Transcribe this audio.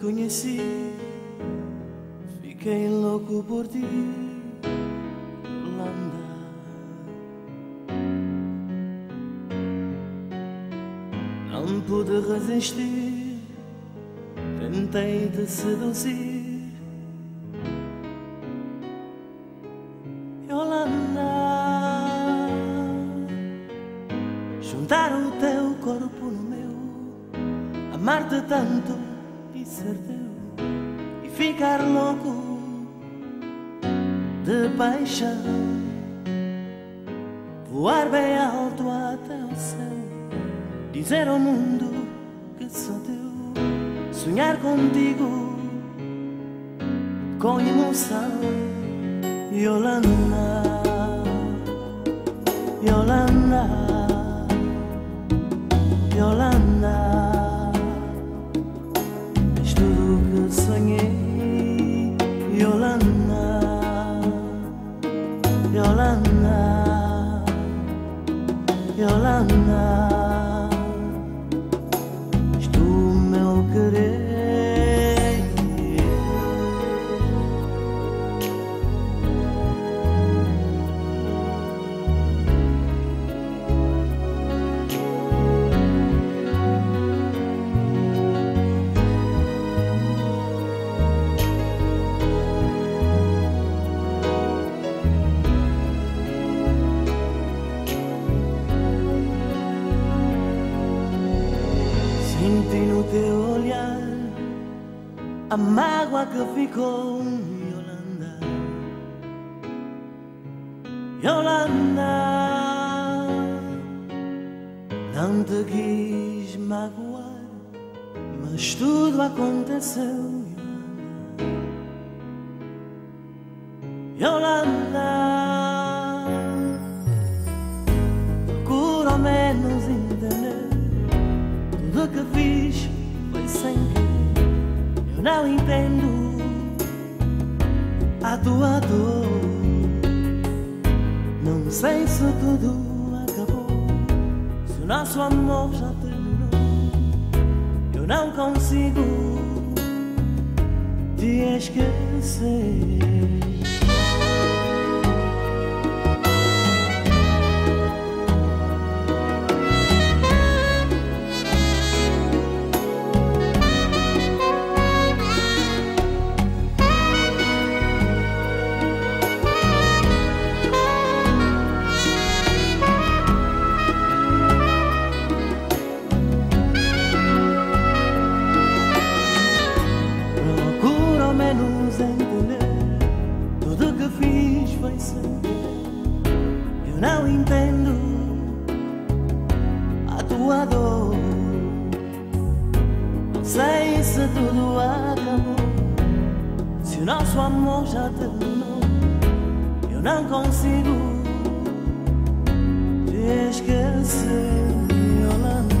conheci, fiquei louco por ti, Yolanda. Não pude resistir, tentei te seduzir, Yolanda. Juntar o teu corpo no meu, amar-te tanto ser teu, e ficar louco de paixão, voar bem alto até o céu, dizer ao mundo que sou teu, sonhar contigo com emoção, Yolanda. Yolanda, Yolanda, Senti no teu olhar a mágoa que ficou, Yolanda. Yolanda, não te quis magoar, mas tudo aconteceu. Yolanda, não entendo a tua dor. Não sei se tudo acabou. Se o nosso amor já terminou. Eu não consigo te esquecer. Entender Tudo que fiz foi sem. Eu não entendo a tua dor. Não sei se tudo acabou. Se o nosso amor já terminou Eu não consigo te esquecer, Yolanda